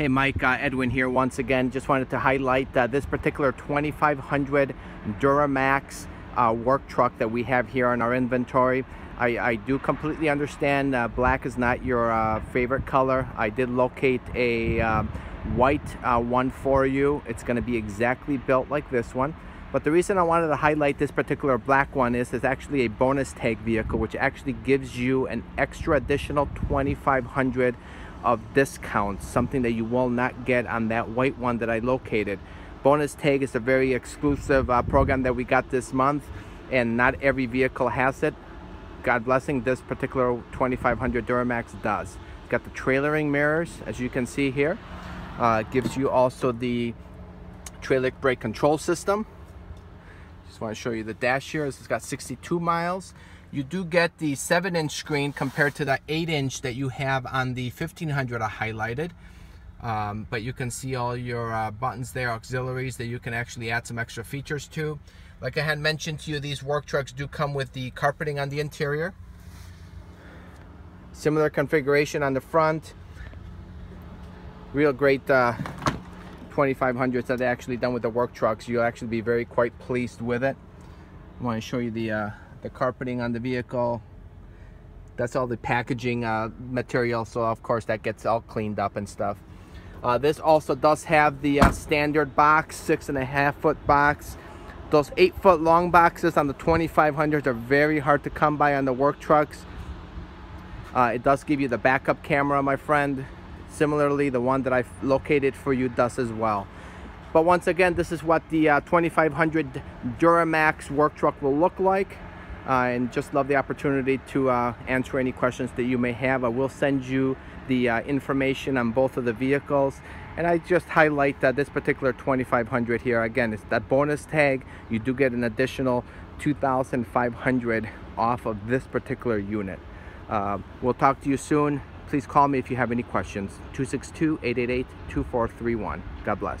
Hey Mike, uh, Edwin here once again. Just wanted to highlight uh, this particular 2500 Duramax uh, work truck that we have here in our inventory. I, I do completely understand uh, black is not your uh, favorite color. I did locate a um, white uh, one for you. It's going to be exactly built like this one. But the reason I wanted to highlight this particular black one is it's actually a bonus tag vehicle, which actually gives you an extra additional 2500 of discounts, something that you will not get on that white one that I located. Bonus tag is a very exclusive uh, program that we got this month, and not every vehicle has it. God blessing, this particular 2500 Duramax does. It's got the trailering mirrors, as you can see here. Uh, gives you also the trailer brake control system. Just want to show you the dash here. It's got 62 miles. You do get the 7 inch screen compared to the 8 inch that you have on the 1500 I highlighted. Um, but you can see all your uh, buttons there, auxiliaries that you can actually add some extra features to. Like I had mentioned to you, these work trucks do come with the carpeting on the interior. Similar configuration on the front. Real great uh, 2500s that they actually done with the work trucks. You'll actually be very quite pleased with it. I want to show you the uh, the carpeting on the vehicle. That's all the packaging uh, material, so of course that gets all cleaned up and stuff. Uh, this also does have the uh, standard box, six and a half foot box. Those eight foot long boxes on the 2500s are very hard to come by on the work trucks. Uh, it does give you the backup camera, my friend. Similarly, the one that I've located for you does as well. But once again, this is what the uh, 2500 Duramax work truck will look like. Uh, and just love the opportunity to uh, answer any questions that you may have. I will send you the uh, information on both of the vehicles. And I just highlight that this particular 2500 here, again, it's that bonus tag. You do get an additional 2,500 off of this particular unit. Uh, we'll talk to you soon. Please call me if you have any questions. 262-888-2431. God bless.